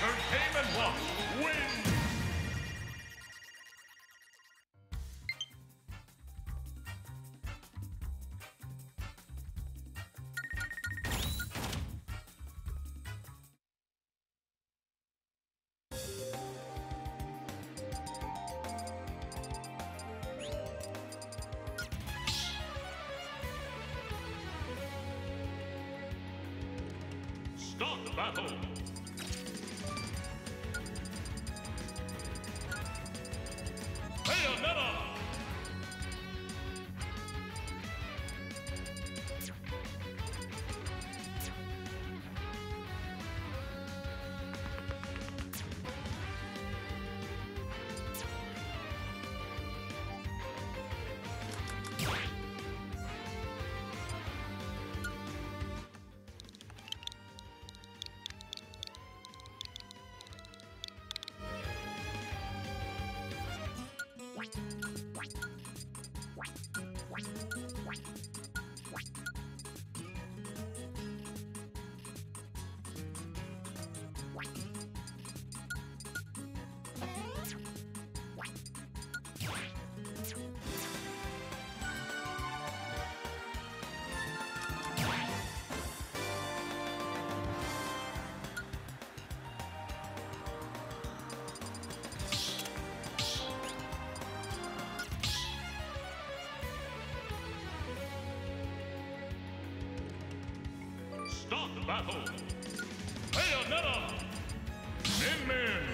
Entertainment One wins! Start the battle! Battle! Bayonetta! Min Min!